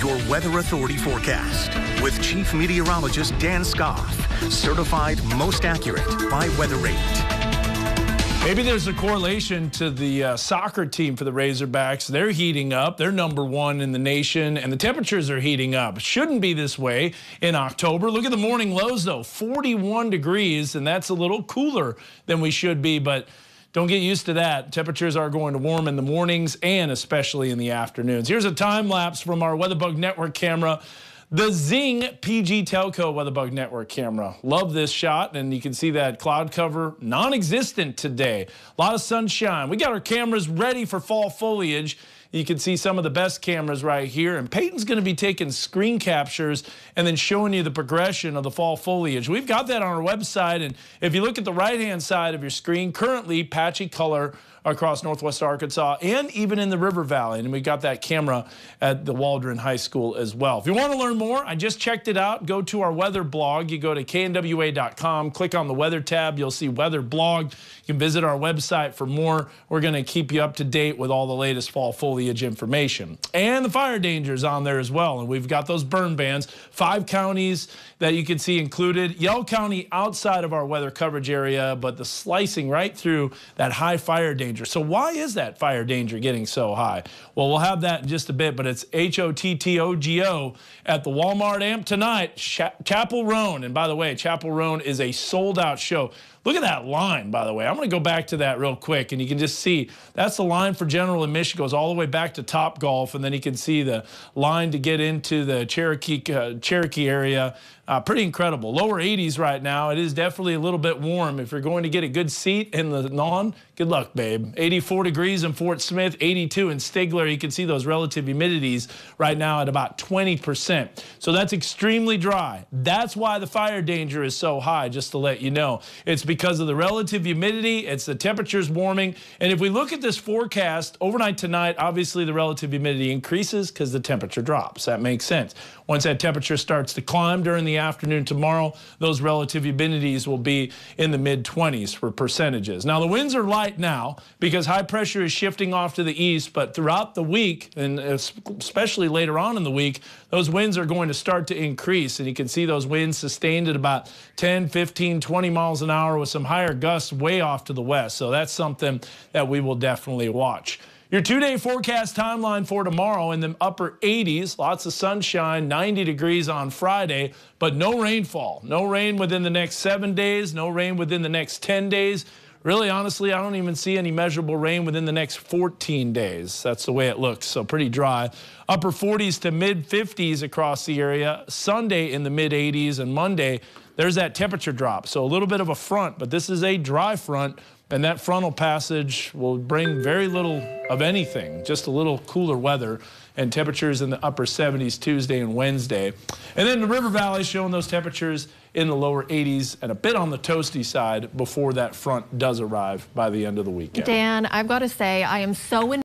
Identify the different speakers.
Speaker 1: your Weather Authority forecast with Chief Meteorologist Dan Skoff, certified most accurate by WeatherRate.
Speaker 2: Maybe there's a correlation to the uh, soccer team for the Razorbacks. They're heating up. They're number one in the nation, and the temperatures are heating up. Shouldn't be this way in October. Look at the morning lows, though 41 degrees, and that's a little cooler than we should be, but don't get used to that. Temperatures are going to warm in the mornings and especially in the afternoons. Here's a time lapse from our WeatherBug Network camera. The Zing PG Telco WeatherBug Network camera. Love this shot, and you can see that cloud cover non-existent today. A lot of sunshine. We got our cameras ready for fall foliage. You can see some of the best cameras right here. And Peyton's going to be taking screen captures and then showing you the progression of the fall foliage. We've got that on our website. And if you look at the right-hand side of your screen, currently patchy color across northwest Arkansas and even in the River Valley. And we've got that camera at the Waldron High School as well. If you want to learn more, I just checked it out. Go to our weather blog. You go to knwa.com, click on the weather tab. You'll see weather blog. You can visit our website for more. We're going to keep you up to date with all the latest fall foliage information. And the fire danger is on there as well. And we've got those burn bans. Five counties that you can see included. Yell County outside of our weather coverage area, but the slicing right through that high fire danger. So why is that fire danger getting so high? Well, we'll have that in just a bit, but it's H-O-T-T-O-G-O at the Walmart Amp tonight, Chappell Roan. And by the way, Chappell Roan is a sold-out show. Look at that line, by the way. I'm going to go back to that real quick, and you can just see that's the line for General Admission. Goes all the way back to Top Golf, and then you can see the line to get into the Cherokee uh, Cherokee area. Uh, pretty incredible. Lower 80s right now. It is definitely a little bit warm. If you're going to get a good seat in the lawn, good luck, babe. 84 degrees in Fort Smith, 82 in Stigler. You can see those relative humidities right now at about 20%. So that's extremely dry. That's why the fire danger is so high, just to let you know. It's because of the relative humidity. It's the temperatures warming. And if we look at this forecast overnight tonight, obviously the relative humidity increases because the temperature drops. That makes sense. Once that temperature starts to climb during the afternoon tomorrow, those relative humidities will be in the mid 20s for percentages. Now, the winds are light now because high pressure is shifting off to the east, but throughout the week, and especially later on in the week, those winds are going to start to increase. And you can see those winds sustained at about 10, 15, 20 miles an hour with some higher gusts way off to the west. So that's something that we will definitely watch. Your two-day forecast timeline for tomorrow in the upper 80s, lots of sunshine, 90 degrees on Friday, but no rainfall. No rain within the next seven days, no rain within the next 10 days. Really, honestly, I don't even see any measurable rain within the next 14 days. That's the way it looks, so pretty dry. Upper 40s to mid 50s across the area. Sunday in the mid 80s and Monday, there's that temperature drop. So a little bit of a front, but this is a dry front and that frontal passage will bring very little of anything, just a little cooler weather and temperatures in the upper 70s Tuesday and Wednesday. And then the River Valley showing those temperatures in the lower 80s and a bit on the toasty side before that front does arrive by the end of the weekend.
Speaker 3: Dan, I've got to say, I am so